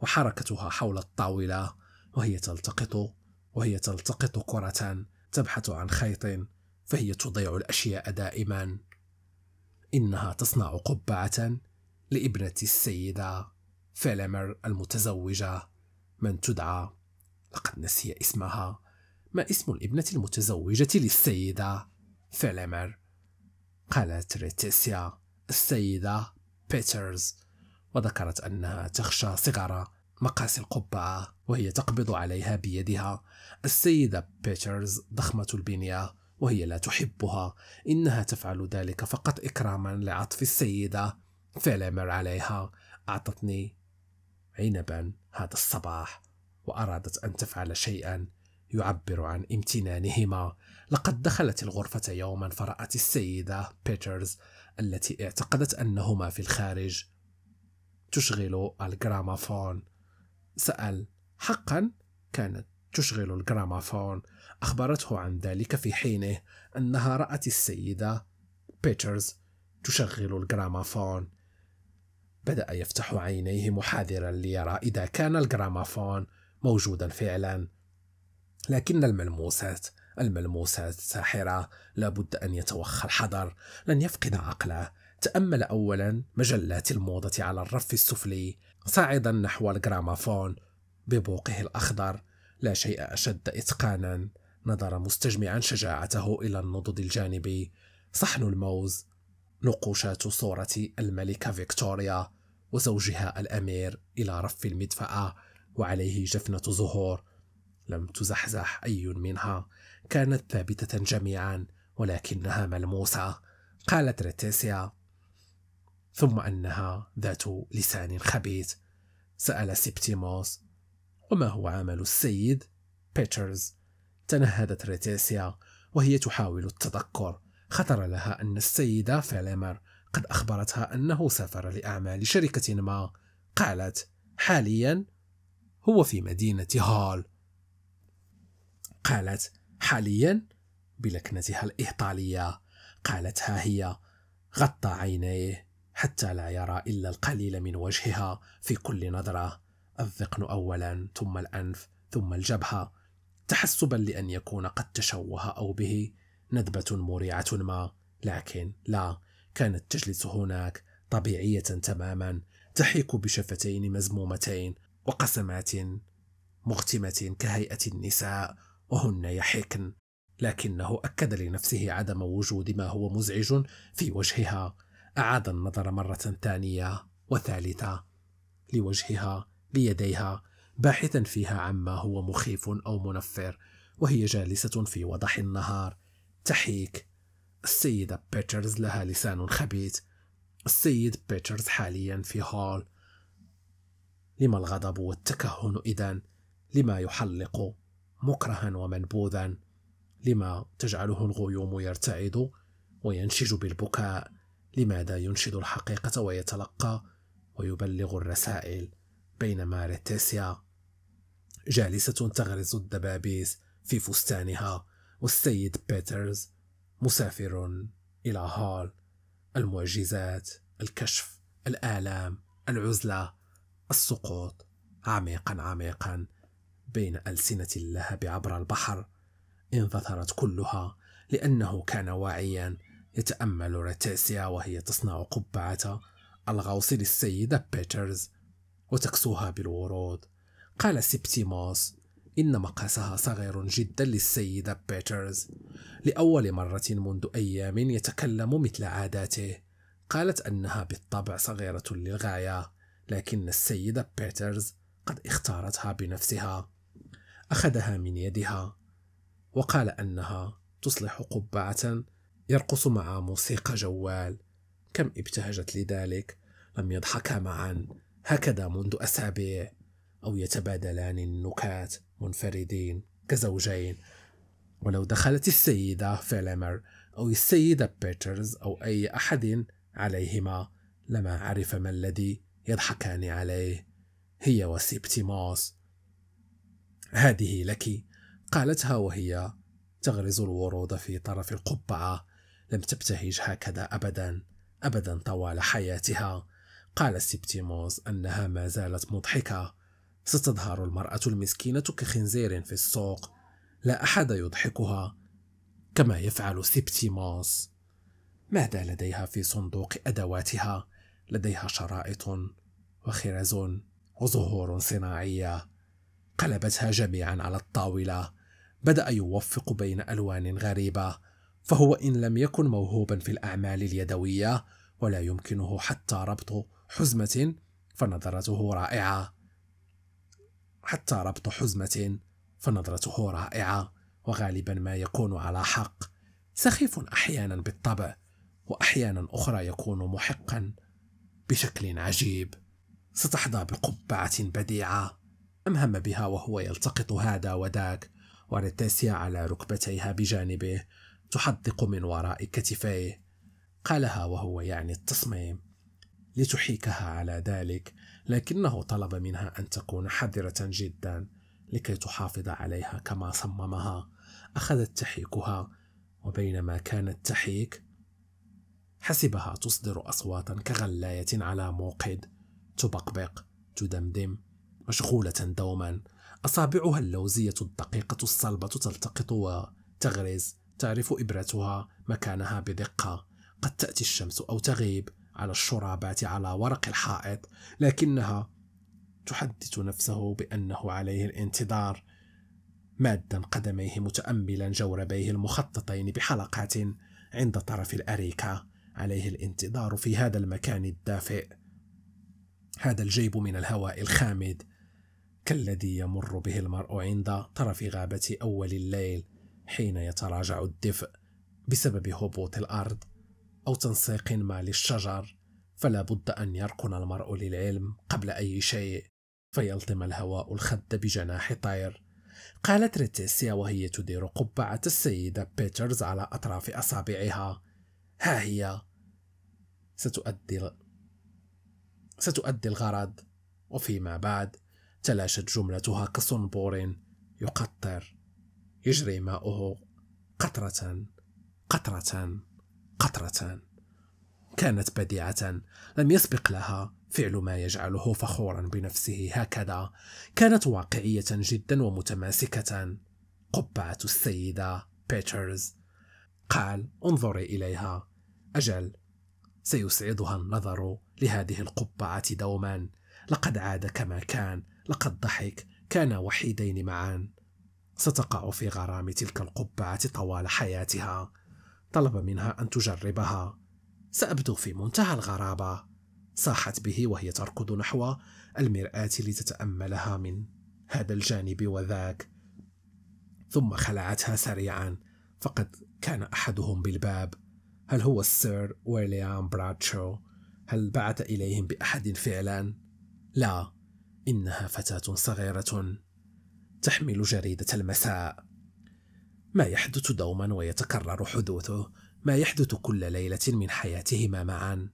Speaker 1: وحركتها حول الطاولة وهي تلتقط وهي تلتقط كرة تبحث عن خيط فهي تضيع الأشياء دائما. إنها تصنع قبعة لابنة السيدة فيلمر المتزوجة من تدعى لقد نسي اسمها ما اسم الإبنة المتزوجة للسيدة فيلمر قالت ريتيسيا السيدة بيترز. وذكرت أنها تخشى صغر مقاس القبعة وهي تقبض عليها بيدها. السيدة بيترز ضخمة البنية وهي لا تحبها. إنها تفعل ذلك فقط إكراما لعطف السيدة. فيلمر عليها. أعطتني عنبا هذا الصباح وأرادت أن تفعل شيئا يعبر عن امتنانهما. لقد دخلت الغرفة يوما فرأت السيدة بيترز التي اعتقدت أنهما في الخارج تشغل الجرامافون. سأل حقا؟ كانت تشغل الجرامافون. أخبرته عن ذلك في حينه أنها رأت السيدة بيترز تشغل الجرامافون. بدأ يفتح عينيه محاذرا ليرى إذا كان الجرامافون موجودا فعلا. لكن الملموسات الملموسات ساحرة لابد أن يتوخى الحذر لن يفقد عقله. تأمل أولا مجلات الموضة على الرف السفلي صاعدا نحو الجرامافون ببوقه الأخضر. لا شيء أشد إتقانا. نظر مستجمعا شجاعته إلى النضد الجانبي. صحن الموز نقوشات صورة الملكة فيكتوريا وزوجها الأمير إلى رف المدفأة وعليه جفنة زهور. لم تزحزح أي منها. كانت ثابتة جميعا ولكنها ملموسة قالت ريتيسيا. ثم أنها ذات لسان خبيث. سأل سيبتيموس وما هو عمل السيد بيترز؟ تنهدت ريتيسيا وهي تحاول التذكر. خطر لها أن السيدة فيليمر قد أخبرتها أنه سافر لأعمال شركة ما. قالت حاليا هو في مدينة هال. قالت حاليا بلكنتها الإهطالية قالت ها هي غطى عينيه حتى لا يرى إلا القليل من وجهها في كل نظرة. الذقن أولا ثم الأنف ثم الجبهة. تحسبا لأن يكون قد تشوه أو به ندبة مريعة ما لكن لا كانت تجلس هناك طبيعية تماما تحيك بشفتين مزمومتين وقسمات مغتمة كهيئة النساء وهن يحكن لكنه أكد لنفسه عدم وجود ما هو مزعج في وجهها. أعاد النظر مرة ثانية وثالثة لوجهها ليديها باحثا فيها عما هو مخيف أو منفر وهي جالسة في وضح النهار. تحيك. السيدة بيترز لها لسان خبيث. السيد بيترز حاليا في هول. لما الغضب والتكهن إذا لما يحلق مكرها ومنبوذا؟ لما تجعله الغيوم يرتعد وينشج بالبكاء؟ لماذا ينشد الحقيقة ويتلقى ويبلغ الرسائل بينما ريتيسيا جالسة تغرز الدبابيس في فستانها والسيد بيترز مسافر إلى هال المعجزات الكشف الآلام العزلة السقوط عميقا عميقا بين ألسنة اللهب عبر البحر. انثثرت كلها لأنه كان واعيا يتأمل ريتيسيا وهي تصنع قبعة الغوص للسيدة بيترز وتكسوها بالورود. قال سيبتيموس إن مقاسها صغير جدا للسيدة بيترز. لأول مرة منذ أيام يتكلم مثل عاداته. قالت أنها بالطبع صغيرة للغاية لكن السيدة بيترز قد اختارتها بنفسها. أخذها من يدها وقال أنها تصلح قبعة يرقص مع موسيقي جوال. كم ابتهجت لذلك لم يضحكا معا. هكذا منذ أسابيع. أو يتبادلان النكات منفردين كزوجين. ولو دخلت السيدة فيلمر أو السيدة بيترز أو أي أحد عليهما لما عرف ما الذي يضحكان عليه. هي وسيبتيموس. هذه لك قالتها وهي تغرز الورود في طرف القبعة. لم تبتهج هكذا أبدا أبدا طوال حياتها. قال سيبتيموس أنها ما زالت مضحكة. ستظهر المرأة المسكينة كخنزير في السوق. لا أحد يضحكها كما يفعل سيبتيموس. ماذا لديها في صندوق أدواتها؟ لديها شرائط وخرز وزهور صناعية. قلبتها جميعا على الطاولة. بدأ يوفق بين ألوان غريبة فهو إن لم يكن موهوبا في الأعمال اليدوية ولا يمكنه حتى ربط حزمة فنظرته رائعة. حتى ربط حزمة فنظرته رائعة وغالبا ما يكون على حق. سخيف أحيانا بالطبع وأحيانا أخرى يكون محقا بشكل عجيب. ستحظى بقبعة بديعة. أمهم بها وهو يلتقط هذا وذاك ورتاسيا على ركبتيها بجانبه تحدق من وراء كتفيه. قالها وهو يعني التصميم. لتحيكها على ذلك. لكنه طلب منها أن تكون حذرة جدا لكي تحافظ عليها كما صممها. أخذت تحيكها وبينما كانت تحيك حسبها تصدر أصواتا كغلاية على موقد تبقبق تدمدم مشغولة دوما. أصابعها اللوزية الدقيقة الصلبة تلتقط وتغرز تعرف إبرتها مكانها بدقة. قد تأتي الشمس أو تغيب على الشرابات على ورق الحائط لكنها تحدث نفسه بأنه عليه الانتظار مادا قدميه متأملا جوربيه المخططين بحلقات عند طرف الأريكة. عليه الانتظار في هذا المكان الدافئ. هذا الجيب من الهواء الخامد كالذي يمر به المرء عند طرف غابة أول الليل حين يتراجع الدفء بسبب هبوط الأرض. أو تنسيق ما للشجر فلا بد أن يركن المرء للعلم قبل أي شيء فيلطم الهواء الخد بجناح طير. قالت ريتيسيا وهي تدير قبعة السيدة بيترز على أطراف أصابعها. ها هي؟ ستؤدي ستؤدي الغرض. وفيما بعد تلاشت جملتها كصنبور يقطر يجري ماؤه قطرة قطرة. قطرة. كانت بديعة لم يسبق لها فعل ما يجعله فخورا بنفسه هكذا. كانت واقعية جدا ومتماسكة. قبعة السيدة بيترز. قال انظري إليها. أجل. سيسعدها النظر لهذه القبعة دوما. لقد عاد كما كان. لقد ضحك. كانا وحيدين معا. ستقع في غرام تلك القبعة طوال حياتها. طلب منها أن تجربها. سأبدو في منتهى الغرابة. صاحت به وهي تركض نحو المرآة لتتأملها من هذا الجانب وذاك. ثم خلعتها سريعا فقد كان أحدهم بالباب. هل هو السير ويليام براتشو هل بعث إليهم بأحد فعلا؟ لا إنها فتاة صغيرة تحمل جريدة المساء. ما يحدث دوما ويتكرر حدوثه. ما يحدث كل ليلة من حياتهما معا.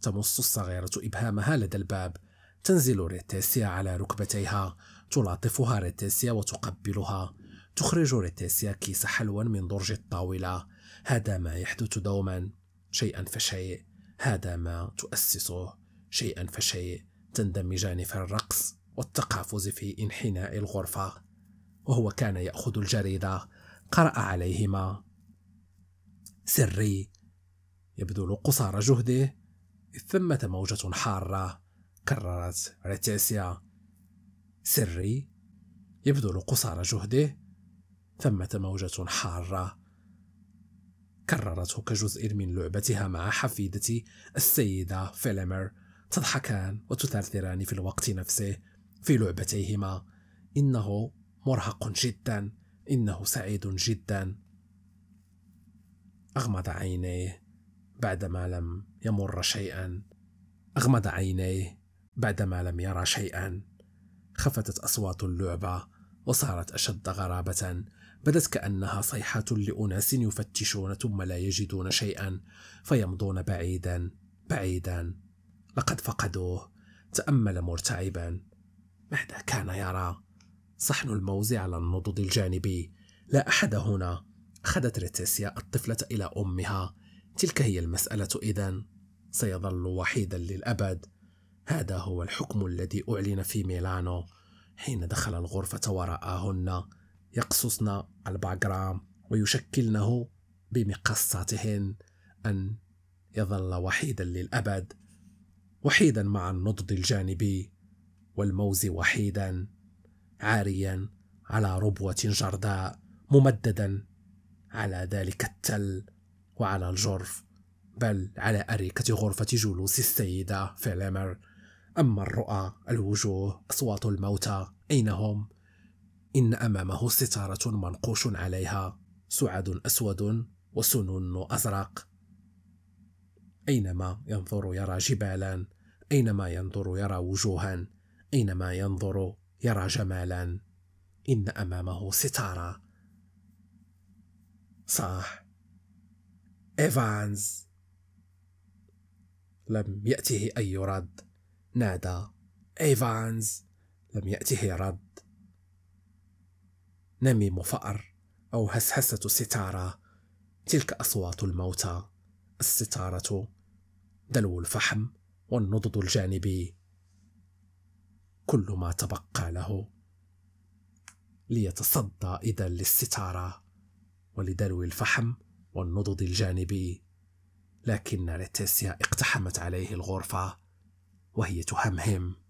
Speaker 1: تمص الصغيرة إبهامها لدى الباب. تنزل ريتيسيا على ركبتيها. تلاطفها ريتيسيا وتقبلها. تخرج ريتيسيا كيس حلوى من درج الطاولة. هذا ما يحدث دوما. شيئا فشيء. هذا ما تؤسسه. شيئا فشيء. تندمجان في الرقص والتقافز في انحناء الغرفة. وهو كان يأخذ الجريدة. قرأ عليهما. سري يبذل قصارى جهده ثمة موجة حارة كررت ريتيسيا. سري يبذل قصارى جهده ثمة موجة حارة. كررته كجزء من لعبتها مع حفيدة السيدة فيلمر تضحكان وتثرثران في الوقت نفسه في لعبتيهما. إنه مرهق جدا. إنه سعيد جدا. أغمض عينيه بعدما لم يمر شيئا. أغمض عينيه بعدما لم يرى شيئا. خفتت أصوات اللعبة وصارت أشد غرابة. بدت كأنها صيحة لأناس يفتشون ثم لا يجدون شيئا فيمضون بعيدا بعيدا. لقد فقدوه تأمل مرتعبا. ماذا كان يرى؟ صحن الموز على النضد الجانبي. لا أحد هنا. أخذت ريتيسيا الطفلة إلى أمها. تلك هي المسألة إذن. سيظل وحيدا للأبد. هذا هو الحكم الذي أعلن في ميلانو. حين دخل الغرفة ورآهن يقصصن الباغرام ويشكلنه بمقصاتهن أن يظل وحيدا للأبد. وحيدا مع النضد الجانبي. والموز وحيدا. عاريا على ربوة جرداء ممددا على ذلك التل وعلى الجرف بل على أريكة غرفة جلوس السيدة فيلمر أما الرؤى الوجوه أصوات الموتى أين هم؟ إن أمامه ستارة منقوش عليها سعد أسود وسنون أزرق أينما ينظر يرى جبالا أينما ينظر يرى وجوها أينما ينظر يرى جمالا. إن أمامه ستارة. صح إيفانز. لم يأته أي رد. نادى. إيفانز. لم يأته رد. نميم فأر أو هسهسة ستارة. تلك أصوات الموتى. الستارة. دلو الفحم. والنضد الجانبي. كل ما تبقى له. ليتصدى إذا للستارة ولدلو الفحم والنضد الجانبي. لكن ريتيسيا اقتحمت عليه الغرفة وهي تهمهم.